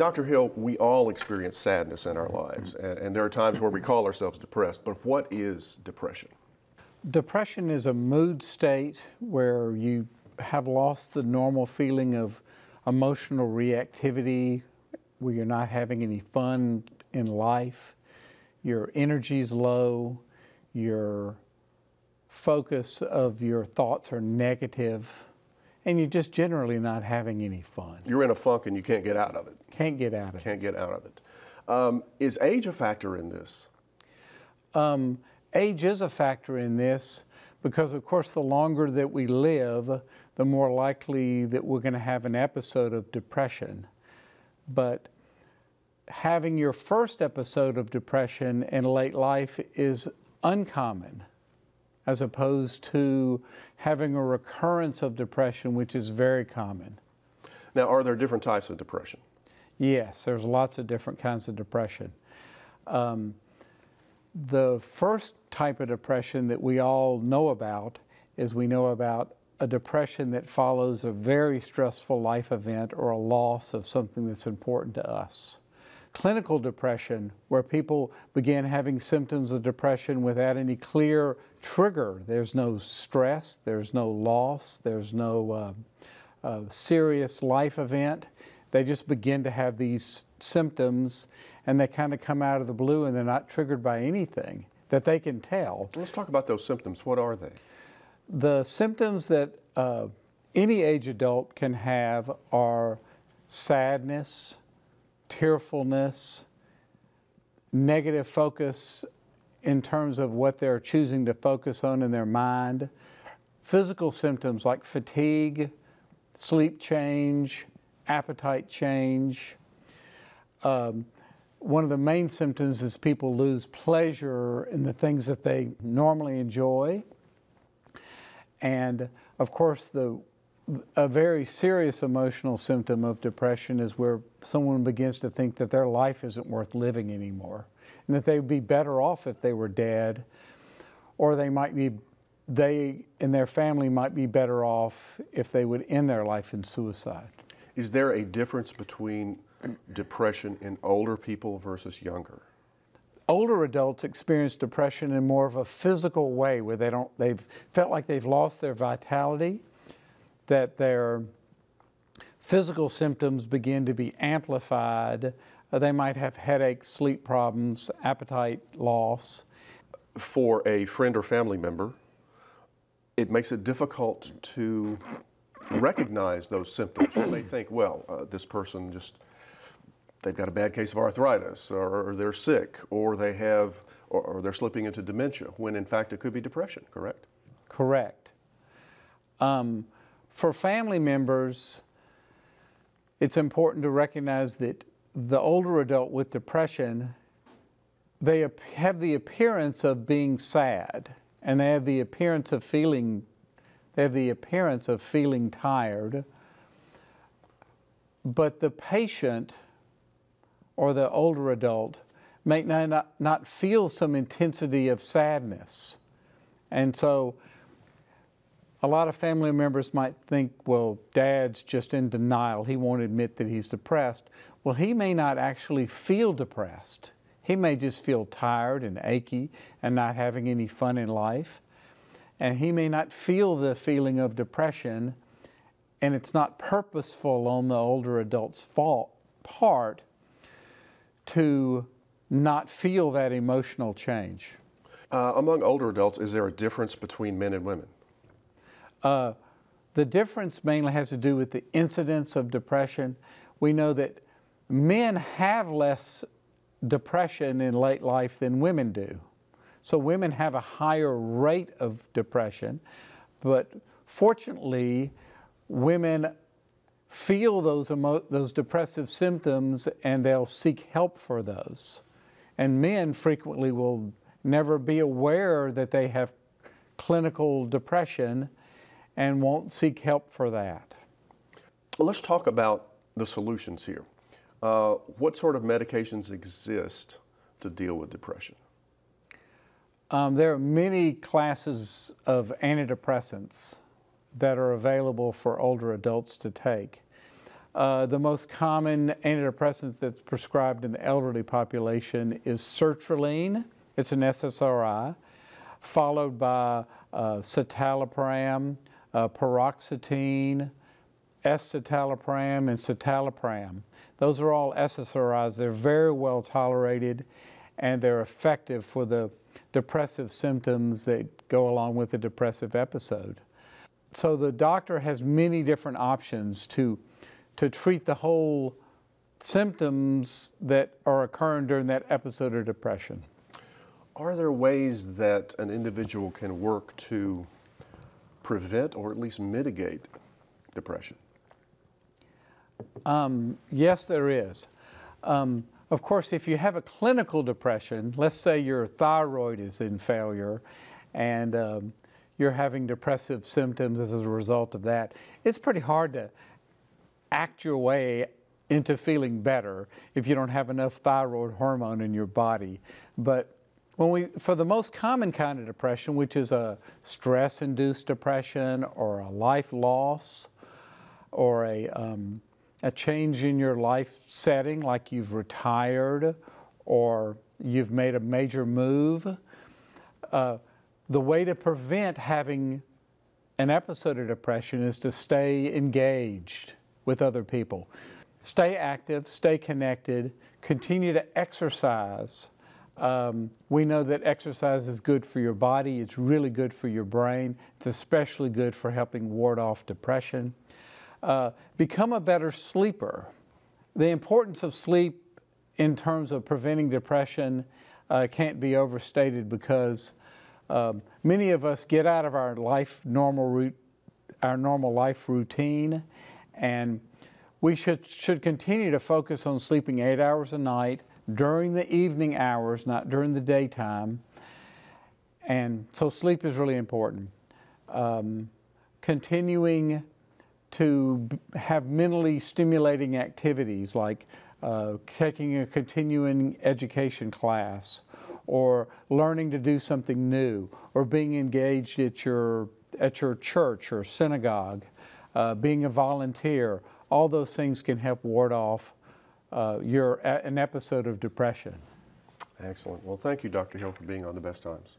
Dr. Hill, we all experience sadness in our lives, and, and there are times where we call ourselves depressed, but what is depression? Depression is a mood state where you have lost the normal feeling of emotional reactivity, where you're not having any fun in life, your energy's low, your focus of your thoughts are negative, and you're just generally not having any fun. You're in a funk and you can't get out of it. Can't get out of it. Can't get out of it. Um, is age a factor in this? Um, age is a factor in this because, of course, the longer that we live, the more likely that we're going to have an episode of depression. But having your first episode of depression in late life is uncommon as opposed to having a recurrence of depression, which is very common. Now, are there different types of depression? Yes, there's lots of different kinds of depression. Um, the first type of depression that we all know about is we know about a depression that follows a very stressful life event or a loss of something that's important to us. Clinical depression, where people begin having symptoms of depression without any clear trigger. There's no stress, there's no loss, there's no uh, uh, serious life event. They just begin to have these symptoms and they kind of come out of the blue and they're not triggered by anything that they can tell. Let's talk about those symptoms. What are they? The symptoms that uh, any age adult can have are sadness, tearfulness, negative focus in terms of what they're choosing to focus on in their mind, physical symptoms like fatigue, sleep change, appetite change. Um, one of the main symptoms is people lose pleasure in the things that they normally enjoy. And of course, the a very serious emotional symptom of depression is where someone begins to think that their life isn't worth living anymore and that they would be better off if they were dead or they might be they and their family might be better off if they would end their life in suicide. Is there a difference between depression in older people versus younger? Older adults experience depression in more of a physical way where they don't they've felt like they've lost their vitality, that their physical symptoms begin to be amplified. Uh, they might have headaches, sleep problems, appetite loss. For a friend or family member, it makes it difficult to recognize those symptoms. You may think, well, uh, this person just, they've got a bad case of arthritis, or, or they're sick, or they have, or, or, they're slipping into dementia, when in fact it could be depression, correct? Correct. Um, for family members, it's important to recognize that the older adult with depression, they have the appearance of being sad and they have the appearance of feeling they have the appearance of feeling tired. But the patient or the older adult may not, not feel some intensity of sadness. And so a lot of family members might think, well, dad's just in denial. He won't admit that he's depressed. Well, he may not actually feel depressed. He may just feel tired and achy and not having any fun in life. And he may not feel the feeling of depression, and it's not purposeful on the older adult's fault, part to not feel that emotional change. Uh, among older adults, is there a difference between men and women? Uh, the difference mainly has to do with the incidence of depression. We know that men have less depression in late life than women do. So women have a higher rate of depression, but fortunately, women feel those, emo- those depressive symptoms and they'll seek help for those. And men frequently will never be aware that they have clinical depression and won't seek help for that. Well, let's talk about the solutions here. Uh, what sort of medications exist to deal with depression? Um, there are many classes of antidepressants that are available for older adults to take. uh, the most common antidepressant that's prescribed in the elderly population is sertraline. It's an SSRI, followed by uh, citalopram, uh, paroxetine, escitalopram, and citalopram. Those are all SSRIs. They're very well tolerated and they're effective for the depressive symptoms that go along with a depressive episode. So the doctor has many different options to, to treat the whole symptoms that are occurring during that episode of depression. Are there ways that an individual can work to prevent or at least mitigate depression? Um, yes, there is. Um, of course, if you have a clinical depression, let's say your thyroid is in failure and um, you're having depressive symptoms as a result of that, it's pretty hard to act your way into feeling better if you don't have enough thyroid hormone in your body. But when we, for the most common kind of depression, which is a stress induced depression or a life loss or a um, a change in your life setting, like you've retired or you've made a major move, uh, the way to prevent having an episode of depression is to stay engaged with other people. Stay active, stay connected, continue to exercise. Um, we know that exercise is good for your body, it's really good for your brain, it's especially good for helping ward off depression. Uh, become a better sleeper. The importance of sleep in terms of preventing depression uh, can't be overstated because um, many of us get out of our life normal our normal life routine, and we should should continue to focus on sleeping eight hours a night during the evening hours, not during the daytime. And so sleep is really important. Um, continuing to have mentally stimulating activities like uh, taking a continuing education class or learning to do something new or being engaged at your, at your church or synagogue, uh, being a volunteer, all those things can help ward off uh, your, an episode of depression. Excellent. Well, thank you, Dr. Hill, for being on the best times.